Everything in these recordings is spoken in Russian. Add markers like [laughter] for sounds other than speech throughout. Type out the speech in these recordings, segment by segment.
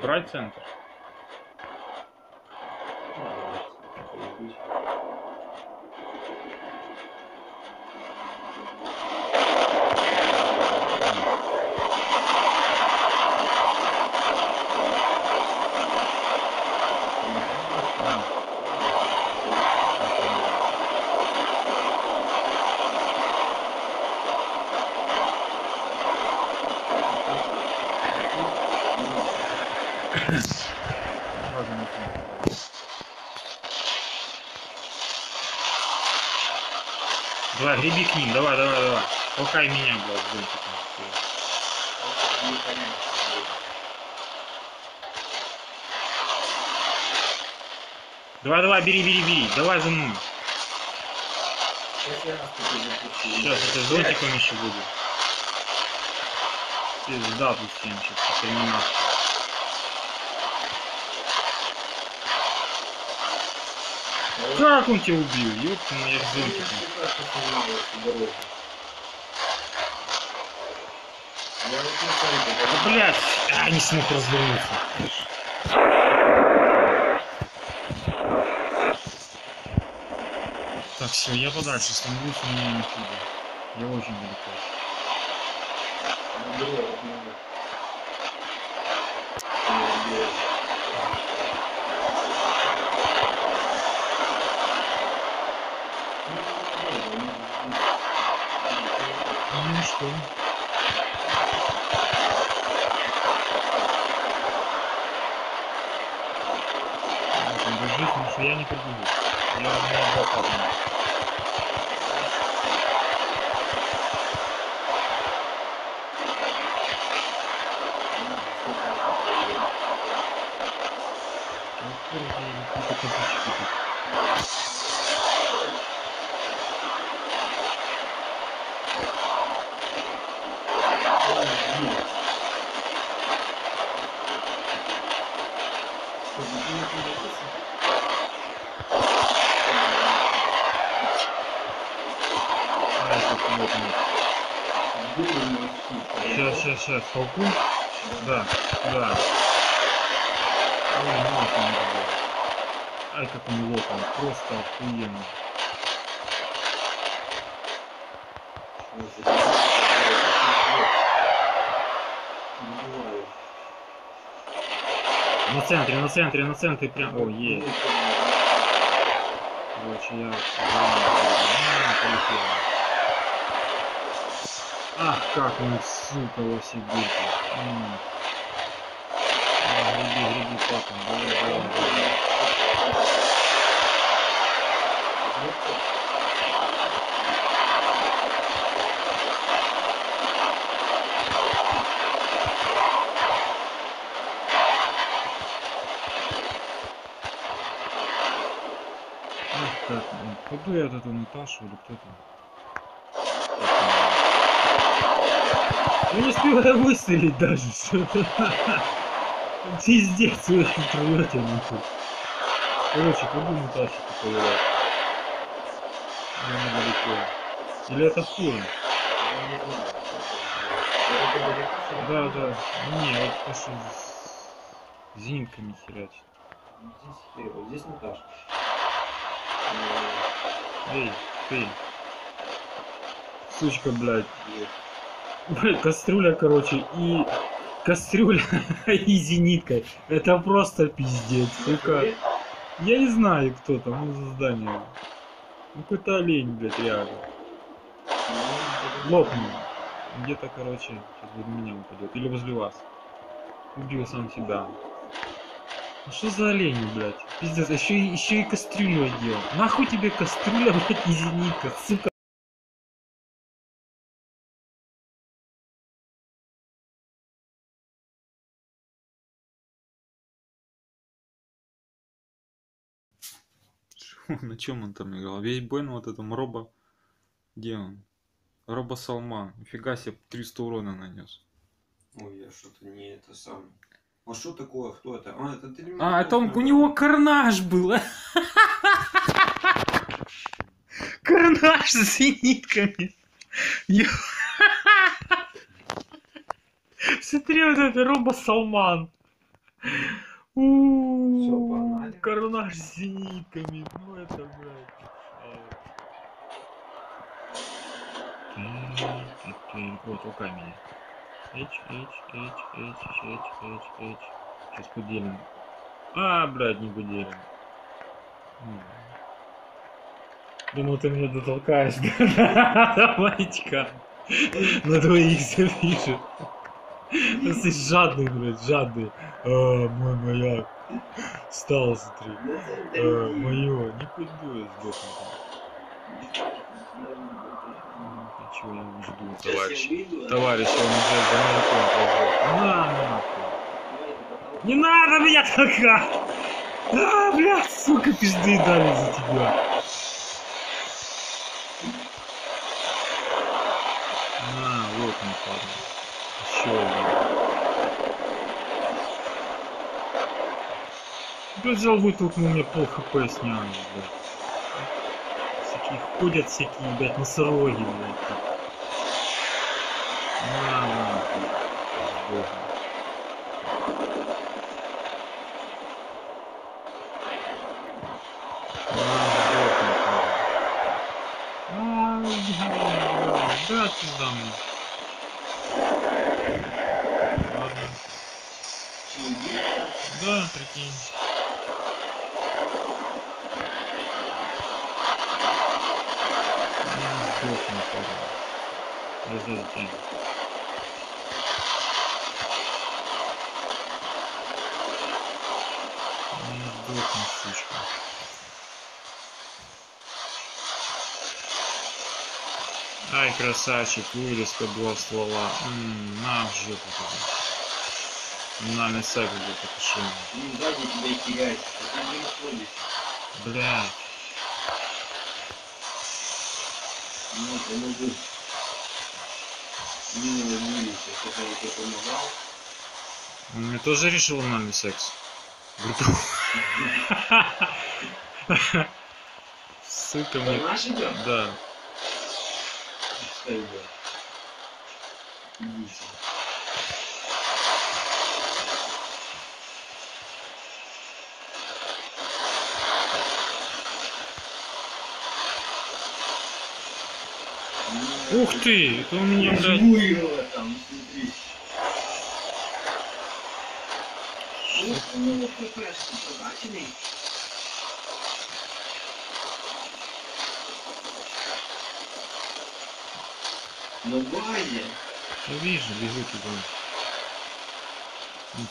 Брать центр. Ладно, не знаю. Давай, греби к ним, давай, давай, давай. Толкай меня, блядь, зонтиком. Давай, давай, бери, бери, бери. Давай за мной. Сейчас это зонтиком еще буду. Пизда тут всем сейчас, терминатор. Как он тебя убил? Ёпта моя зонтиком. Да, блядь, а, не смог развернуться. Так, все, я подальше становлюсь, у меня не. Я очень далеко. Ну и что? Вот, держись, потому что я не прибегу. Я у меня два паттерна. Ну, курва, вот нет. Сейчас, сейчас, сейчас, толку. Да, да. Ой, не было. Ай, как он лопал, просто охуенно. На центре, на центре, на центре прям. О, есть. Короче, я... Ах, как он, сука, во. А, Греби, греби, папа. Давай, давай, давай. Ах, так, пойду я от эту Наташу или кто там? Я не успеваю выстрелить даже. [laughs] Пиздец, вы рвете нахуй. Короче, пойду Наташу поковырять. Я недалеко. Или это фон? Да, да. Не, вот что с зенитками херачит. Здесь здесь Наташа. Эй, ты. Сучка, блядь. Блядь, [laughs] Кастрюля, короче, и... Кастрюля [laughs] и зенитка. Это просто пиздец, сука. Я не знаю, кто там, ну, за здание. Ну, какой-то олень, блядь, реально. Лопнул. Где-то, короче, сейчас возле меня упадет. Или возле вас. Убил сам себя. Ну что за олень, блядь? Пиздец, еще и, еще и кастрюлю одел. Нахуй тебе кастрюля, [laughs] блядь, и зенитка, сука. На чем он там играл? Весь бой на вот этом робо... Где он? Робо Салман. Нифига себе, 300 урона нанес. Ой, я что-то не это сам. А что такое? Кто это? А, это ты А, это он, у него карнаж был. Карнаж с зенитками. Смотри, вот это Робо Салман. Карнаж с зенитками. Ну это, блядь. Вот, руками Эч, эч, эч, эч, эч, эч, эч. Сейчас поделим. А, блядь, не поделим. Думал, ты меня дотолкаешь [laughs] до маячка. На двоих. Ну, Ты жадный, блядь, жадный. А, мой маяк. Стал, смотри. А, мое. Не пойду я сдохну. Хочу, я жду, товарищ. Товарищ, он уже за маяком пошел. На, нахуй. Не надо меня толкать! А, блядь, сука, пизды дали за тебя. На, вот он, парень. Еще один. Блядь, взял вытолкнул мне пол хп снял, блядь. Ходят всякие, блядь, носороги, блядь. тут. На, нахуй. Сдохни. А, Да, пизда мне. Ну, сдохну, парень. Я сзади тебя. Ну, сдохни, сучка. Ай, красавчик, вылез под два ствола. М, на в жопу туда. На, мясак где потушение. Ну, сзади тебя теряется, а ты не. Блядь. Ну, помогу. Я тебе помогал. Он мне тоже решил анальный секс. Сука, мне... наш идет? Да. Пускай идет. Идите. Ух ты, это у меня, Я блядь... его там, смотри. Ну, ну, ППшки побачили? На базе. Я вижу, бегу туда.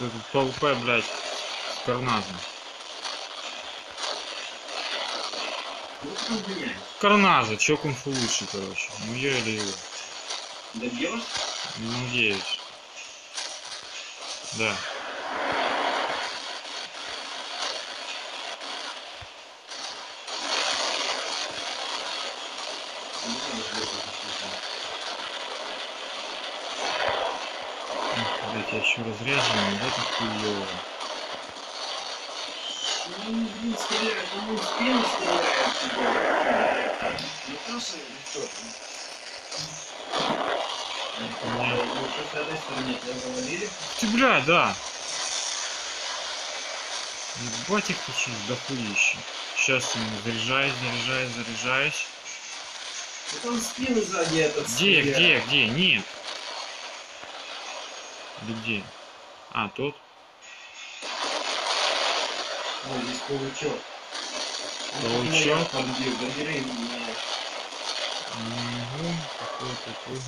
Этот ПВП, блядь, с карназом. Карназа, чё кунг-фу лучше, короче. Ну я или его. Добьешь? Надеюсь. Да. Ну, Блядь, я еще разряженный, да, так хуёво. Блин, тебя. Не то, что что? Ты, бля, да. Их тут сейчас дохуище. Сейчас ему заряжаюсь, заряжаюсь, заряжаюсь. В спину сзади этот Где, где, где? Нет. Где? А, тот? Паучок. Паучок? Подбил, забери меня. Угу, такой, такой.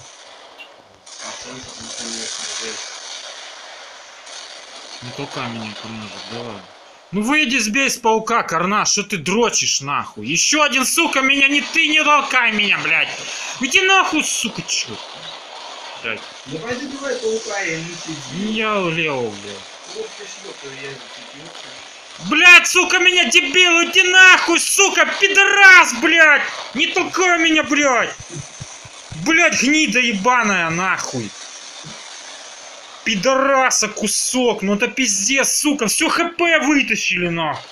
А солнце там, конечно. Не толкай меня, Карнажик, давай. Ну выйди, сбей с паука, Карнаж, что ты дрочишь, нахуй? Еще один, сука, меня не ты, не толкай меня, блядь. Иди нахуй, сука, чё? Блядь, Ну пойди давай паука и не сиди. я улево, блядь. Вот ты шлёпаю, я зацепился. Блядь, сука, меня дебил, иди нахуй, сука, пидорас, блядь! Не толкай меня, блядь! Блядь, гнида ебаная, нахуй! Пидораса кусок, ну это пиздец, сука, все хп вытащили, нахуй!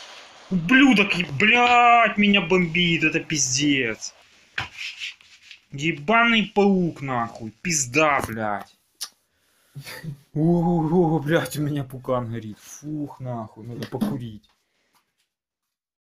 Ублюдок, блядь, меня бомбит, это пиздец. Ебаный паук, нахуй, пизда, блядь. О, блядь, у меня пукан горит. Фух, нахуй, надо покурить.